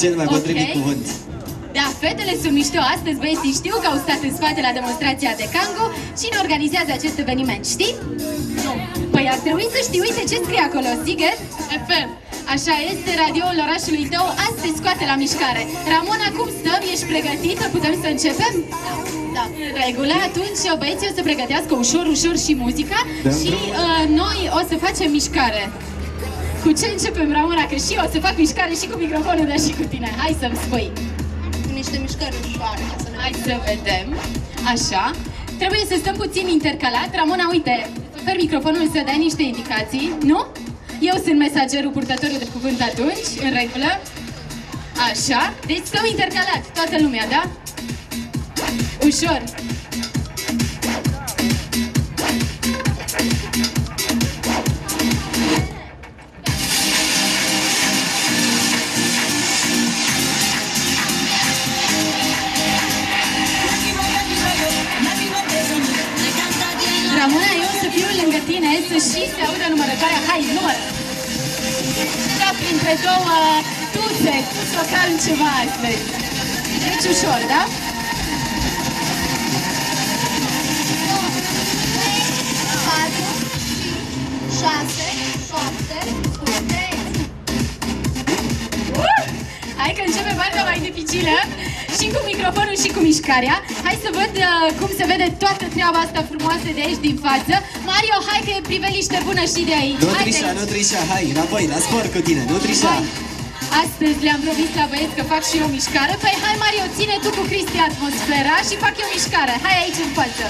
Cel mai potrivit Ok. cuvânt. Da, fetele sunt mișto. Astăzi băieții știu că au stat în spate la demonstrația de Kango. Cine organizează acest eveniment, știi? Nu. Păi ar trebui să știi, uite ce scrie acolo, Siger? FM. Așa este, radioul orașului tău azi te scoate la mișcare. Ramona, cum stăm? Ești pregătită? Putem să începem? Da. În regulă, atunci băieții o să pregătească ușor, ușor și muzica Da. și uh, noi o să facem mișcare. Cu ce începem, Ramona? Că și eu o să fac mișcare și cu microfonul, dar și cu tine. Hai să-mi spui. Cu niște mișcări ușoare, ca să ne Hai să vedem. Așa. Trebuie să stăm puțin intercalat. Ramona, uite, per microfonul să dai niște indicații, nu? Eu sunt mesagerul, purtătorul de cuvânt atunci, în regulă. Așa. Deci stăm intercalat, toată lumea, da? Ușor. Ramona, eu o să fiu lângă tine să și se audă numărătoarea. Hai, număr! Da, printre două tuțe, tuț local ceva astăzi. Deci ușor, da? patru, șase, șapte, opt, Uh! Hai că începe partea mai dificilă și cu microfonul și cu mișcarea. Hai să văd uh, cum se vede toată treaba asta frumoasă de aici din față. Mario, hai că e priveliște bună și de aici. Nu Hai de trișa, aici. nu trișa, hai, înapoi, la sport cu tine, nu trișa. Hai. Astăzi le-am promis la băieți că fac și eu mișcare. Păi hai Mario, ține tu cu Cristi atmosfera și fac eu mișcare. Hai aici în față.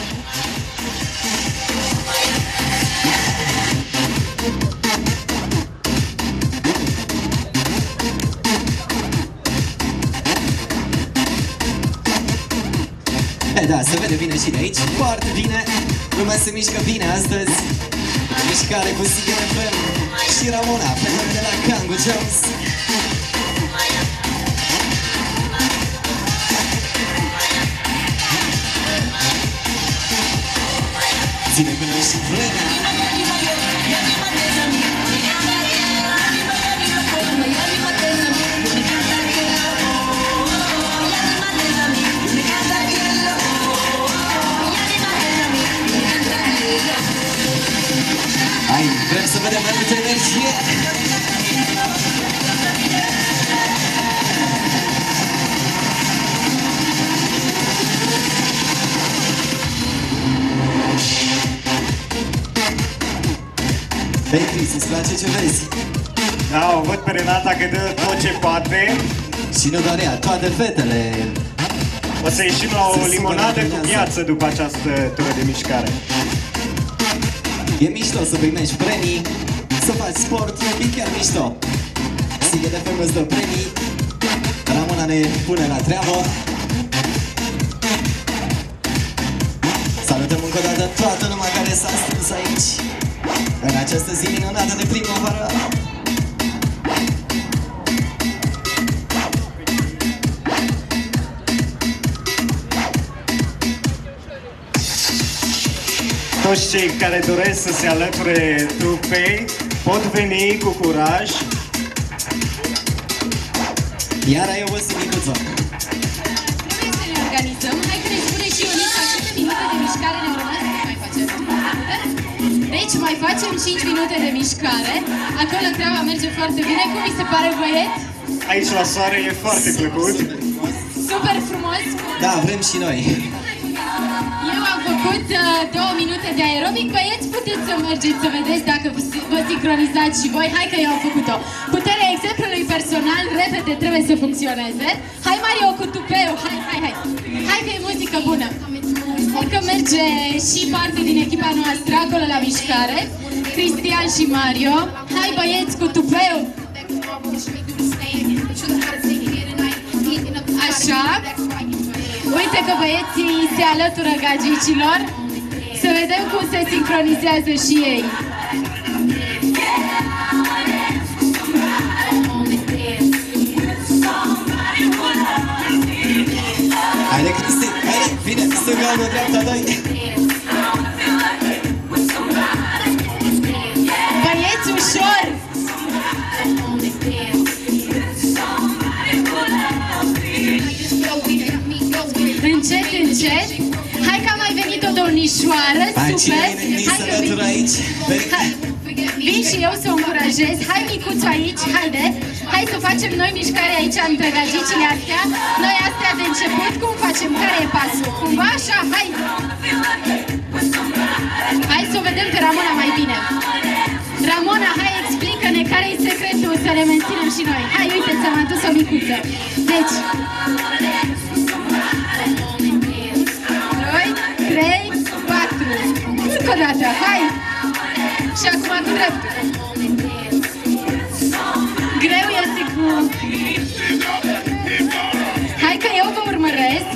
Da, se vede bine și de aici, foarte bine. Lumea se mișcă bine astăzi. Mișcare cu Sigur FM și Ramona, fetele de la Kango Jones. Ține cu noi și vremea. Vedem mai multă energie. Hei, Chris, îți place ce vezi? Da, o văd pe Renata că dă tot ce poate. Și nu doar ea, toate fetele. O să ieșim la Se o limonadă supără cu dimineața. gheață după această tură de mișcare. E mișto să primești premii, să faci sport, e chiar mișto. Sigur de FM îți dă premii, Ramona ne pune la treabă. Salutăm încă o dată toată lumea care s-a strâns aici, în această zi minunată de primăvară. Toți cei care doresc să se alăture trupei pot veni cu curaj. Iar eu vă sunt micuță. Trebuie să ne organizăm. Hai că ne spune și Ionica câte minute de mișcare ne urmează să mai facem. Deci mai facem 5 minute de mișcare. Acolo treaba merge foarte bine. Cum mi se pare, băieți? Aici la soare e foarte plăcut. Super frumos. Da, vrem și noi. Eu am făcut uh, două minute de aerobic. Băieți, puteți să mergeți să vedeți dacă vă sincronizați și voi. Hai că eu am făcut-o. Puterea exemplului personal, repede, trebuie să funcționeze. Hai, Mario, cu tupeu. Hai, hai, hai. Hai că e muzică bună. Hai că merge și parte din echipa noastră acolo la mișcare. Cristian și Mario. Hai, băieți, cu tupeu. Așa. Uite că băieții se alătură gagicilor. Să vedem cum se sincronizează și ei. Haide, Cristi, haide, vine, stânga de dreapta, dai! Băieți, ușor! Încet, încet! Domnișoară, Hai, cine super. vine ni Hai se că vin, alătură aici? Veni. hai, vin și eu să o încurajez. Hai micuțu aici, haide. Hai să facem noi mișcare aici între gagicile astea. Noi astea de început, cum facem? Care e pasul? Cumva așa, hai. Hai să o vedem pe Ramona mai bine. Ramona, hai explică-ne care e secretul să le menținem și noi. Hai, uite, ți-am adus o micuță. Deci, Încă o dată, hai! Și acum cu dreptul. Greu este cu... Hai că eu vă urmăresc.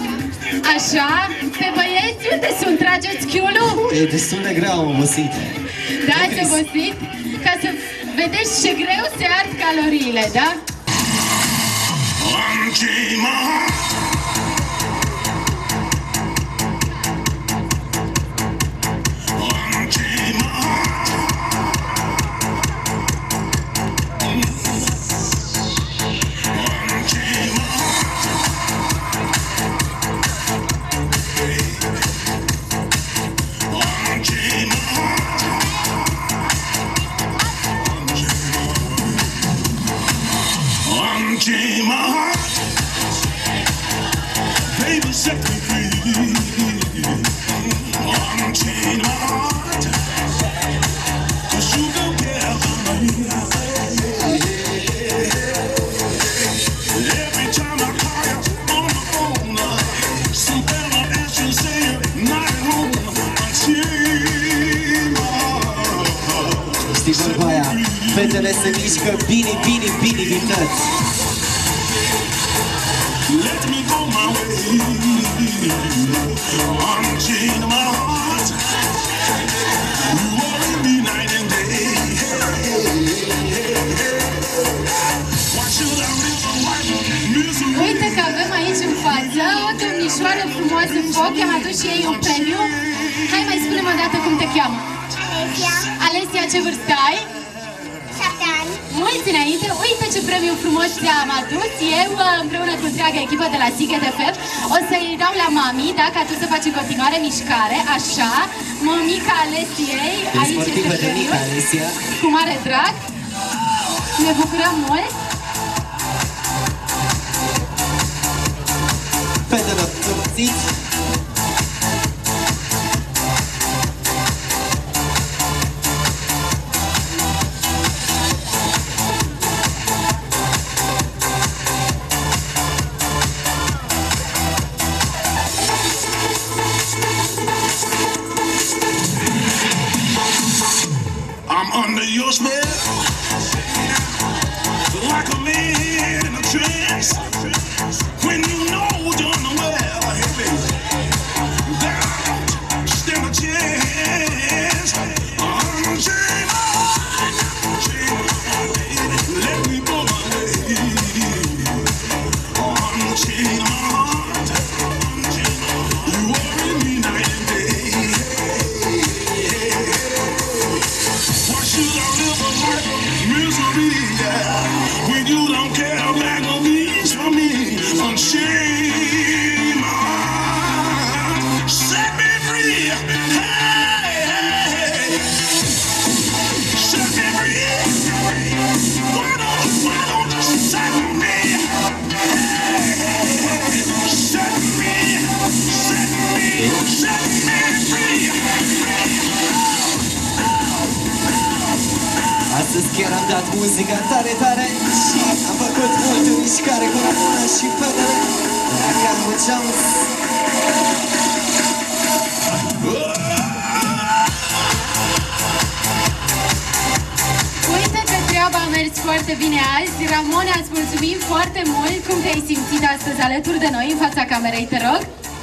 Așa, pe băieți, unde sunt? Trageți chiulul? E destul de greu, am obosit. Da, ați obosit? Ca să vedeți ce greu se ard caloriile, da? Unchain Fetele se mișcă bine, bine, bine, vități. Let me go my way. Unchain my heart. You worry me night and day. Why should I live a life of misery? Uite că avem aici în față o domnișoară frumoasă în foc, i-am adus și ei un premiu. Hai mai spune-mi o dată cum te cheamă. Alesia, Alessia, ce vârstă ai? Șapte ani. Mulți înainte, uite ce premiu frumos ți-am adus. Eu, împreună cu întreaga echipă de la Sighet FM, o să-i dau la mami, da, ca tu să faci în continuare mișcare, așa. Mămica Alesiei, E aici sportivă este de mică, premiul. Alicia. Cu mare drag. Ne bucurăm mult. Fetelor, subțiți. Chiar am dat muzica tare, tare Și am făcut multă mișcare cu Ramona și fetele de la Cango Jones Uite că treaba a mers foarte bine azi. Ramona, îți mulțumim foarte mult. Cum te-ai simțit astăzi alături de noi în fața camerei, te rog?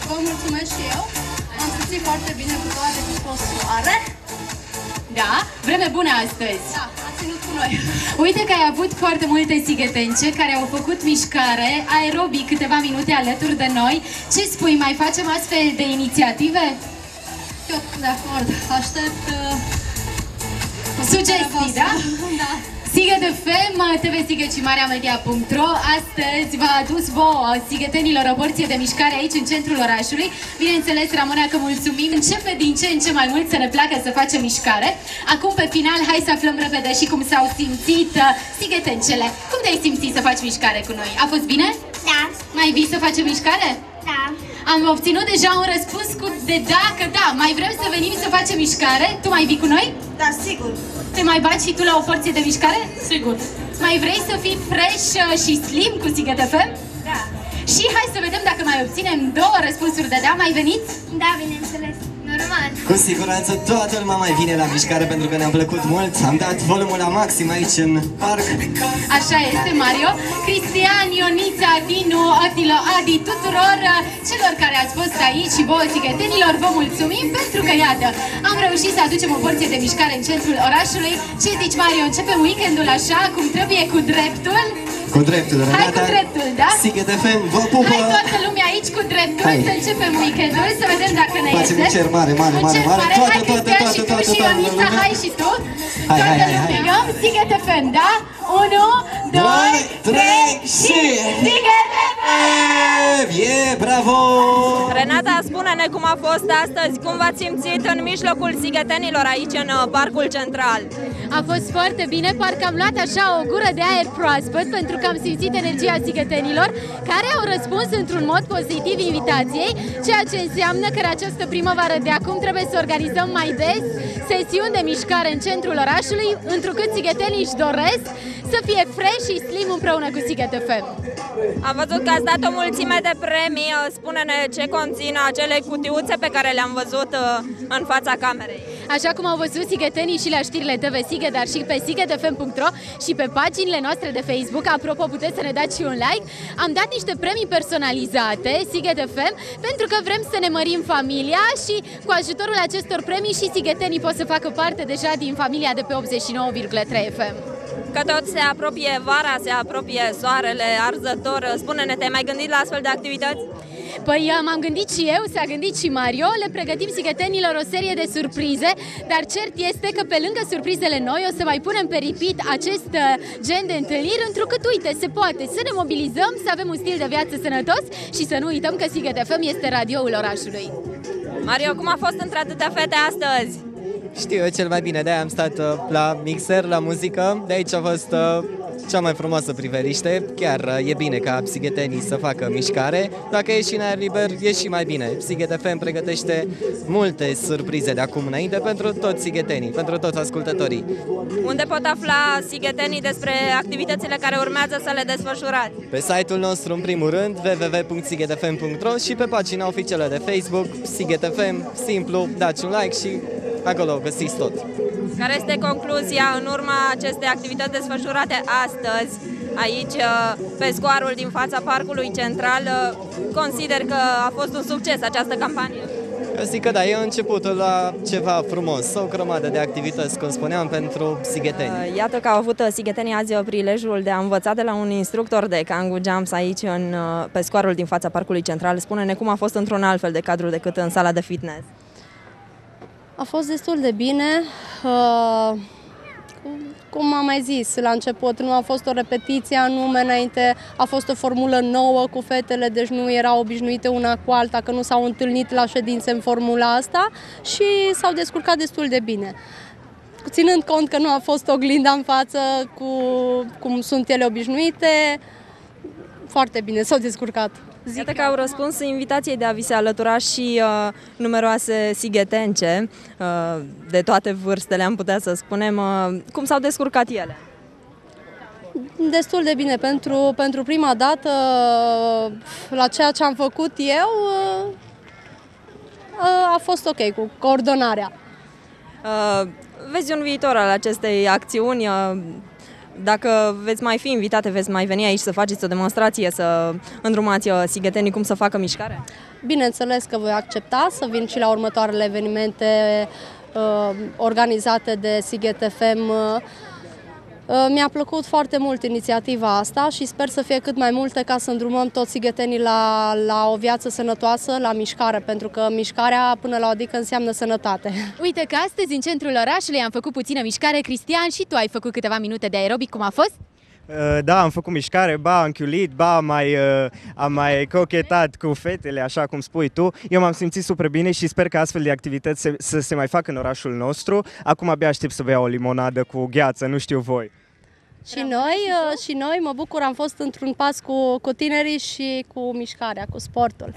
Vă mulțumesc și eu. Am simțit foarte bine cu toate cu fost soare. Da? Vreme bună astăzi. Da, a ținut cu noi. Uite că ai avut foarte multe sighetence care au făcut mișcare aerobic câteva minute alături de noi. Ce spui, mai facem astfel de inițiative? Eu sunt de acord. Aștept uh, Sugestii, da? da. Sigă de Fem, TV Sigă și Media.ro Astăzi v-a adus vouă sigătenilor o porție de mișcare aici în centrul orașului. Bineînțeles, Ramona, că mulțumim. Începe din ce în ce mai mult să ne placă să facem mișcare. Acum, pe final, hai să aflăm repede și cum s-au simțit uh, sigătencele. Cum te-ai simțit să faci mișcare cu noi? A fost bine? Da, Mai vii să facem mișcare? da, Am obținut deja un răspuns cu de da, că da. Mai vrem să venim să facem mișcare? Tu mai vii cu noi? Da, sigur. Te mai baci și tu la o porție de mișcare? Sigur. Mai vrei să fii fresh uh, și slim cu Sighet FM? Da. Și hai să vedem dacă mai obținem două răspunsuri de da. Mai veniți? da, bineînțeles. Normal. Cu siguranță toată lumea mai vine la mișcare pentru că ne-am plăcut mult. Am dat volumul la maxim aici în parc. Așa este, Mario. Cristian, Ionița, Dinu, Atilo, Adi, tuturor uh, celor care ați fost aici și vouă țigătenilor, vă mulțumim pentru că, iată, am reușit să aducem o porție de mișcare în centrul orașului. Ce zici, Mario? Începem weekendul așa, cum trebuie, cu dreptul? Cu dreptul, Renata. Hai cu dreptul, da? Sighet FM vă pupă. Hai toată lumea aici cu dreptul Hai. să începem weekendul, să vedem dacă ne Facem iese. un cer mare, mare, Un mare, cer mare. mare. Toată, hai, toată, Cristian, toată, și tu toată, și toată Ionita, lumea. hai și tu. Hai, Toată hai, hai, hai. strigăm Sighet FM, da? 1, 2, Doi, 3 trei și bravo! Renata, spune-ne cum a fost astăzi, cum v-ați simțit în mijlocul sigătenilor aici în uh, Parcul Central. A fost foarte bine, parcă am luat așa o gură de aer proaspăt pentru că am simțit energia sigătenilor care au răspuns într-un mod pozitiv invitației, ceea ce înseamnă că în această primăvară de acum trebuie să organizăm mai des sesiuni de mișcare în centrul orașului, întrucât sigătenii își doresc să fie fresh și slim împreună cu Sighet FM. Am văzut că ați dat o mulțime de premii, uh, spune-ne ce conțin acele cutiuțe pe care le-am văzut uh, în fața camerei. Așa cum au văzut sigătenii și la știrile TV Sighe, dar și pe sighetfm.ro și pe paginile noastre de Facebook. Apropo, puteți să ne dați și un like. Am dat niște premii personalizate, Sighet FM, pentru că vrem să ne mărim familia și cu ajutorul acestor premii și sighetenii pot să facă parte deja din familia de pe 89,3 FM. Că tot se apropie vara, se apropie soarele arzător, uh, spune-ne, te-ai mai gândit la astfel de activități? Păi m-am gândit și eu, s-a gândit și Mario, le pregătim sigătenilor o serie de surprize, dar cert este că pe lângă surprizele noi o să mai punem pe repeat acest uh, gen de întâlniri, întrucât, uite, se poate să ne mobilizăm, să avem un stil de viață sănătos și să nu uităm că Sighet FM este radioul orașului. Mario, cum a fost între atâtea fete astăzi? Știu eu cel mai bine, de-aia am stat uh, la mixer, la muzică, de aici a fost uh, cea mai frumoasă priveliște. Chiar uh, e bine ca psighetenii să facă mișcare. Dacă e și în aer liber, e și mai bine. Psighet FM pregătește multe surprize de acum înainte pentru toți psighetenii, pentru toți ascultătorii. Unde pot afla sighetenii despre activitățile care urmează să le desfășurați? Pe site-ul nostru, în primul rând, www.sighetfm.ro și pe pagina oficială de Facebook, Sighet FM, simplu, dați un like și acolo găsiți tot. Care este concluzia în urma acestei activități desfășurate astăzi aici uh, pe scoarul din fața Parcului Central? Uh, Consider că a fost un succes această campanie. Eu zic că da, e începutul la ceva frumos, o grămadă de activități, cum spuneam, pentru sigheteni. Uh, Iată că au avut uh, sighetenii azi uh, prilejul de a învăța de la un instructor de Kangoo Jumps aici în, uh, pe scoarul din fața Parcului Central. Spune-ne cum a fost într-un alt fel de cadru decât în sala de fitness. A fost destul de bine. Uh, cum- cum am mai zis la început, nu a fost o repetiție anume înainte, a fost o formulă nouă cu fetele, deci nu erau obișnuite una cu alta, că nu s-au întâlnit la ședințe în formula asta și s-au descurcat destul de bine. Ținând cont că nu a fost oglinda în față cu cum sunt ele obișnuite, foarte bine s-au descurcat. Zic Iată că au răspuns invitației de a vi se alătura și uh, numeroase sighetence uh, de toate vârstele, am putea să spunem. Uh, cum s-au descurcat ele? Destul de bine. Pentru, pentru prima dată, la ceea ce am făcut eu, a fost ok cu coordonarea. Uh, vezi un viitor al acestei acțiuni? Uh, dacă veți mai fi invitate, veți mai veni aici să faceți o demonstrație, să îndrumați uh, sighetenii cum să facă mișcare? Bineînțeles că voi accepta să vin și la următoarele evenimente uh, organizate de Sighet FM uh, Uh, Mi-a plăcut foarte mult inițiativa asta și sper să fie cât mai multe ca să îndrumăm toți sighetenii la, la o viață sănătoasă, la mișcare, pentru că mișcarea până la o adică înseamnă sănătate. Uite că astăzi în centrul orașului am făcut puțină mișcare. Cristian, și tu ai făcut câteva minute de aerobic. Cum a fost? Uh, Da, am făcut mișcare, ba am chiulit, ba am mai, uh, am mai cochetat cu fetele, așa cum spui tu. Eu m-am simțit super bine și sper că astfel de activități se, să se mai facă în orașul nostru. Acum abia aștept să beau o limonadă cu gheață, nu știu voi. Și noi, uh, și noi, mă bucur, am fost într-un pas cu, cu tinerii și cu mișcarea, cu sportul.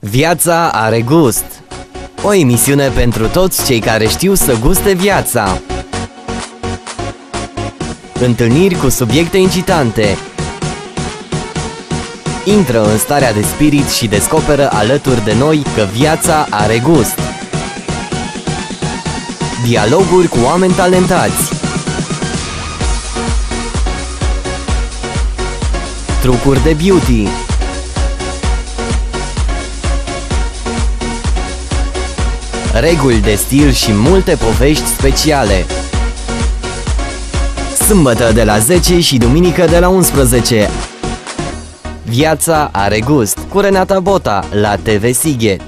Viața are gust. O emisiune pentru toți cei care știu să guste viața. Întâlniri cu subiecte incitante. Intră în starea de spirit și descoperă alături de noi că viața are gust. Dialoguri cu oameni talentați. Trucuri de beauty. reguli de stil și multe povești speciale. Sâmbătă de la 10 și duminică de la 11. Viața are gust cu Renata Bota la TV Sighet.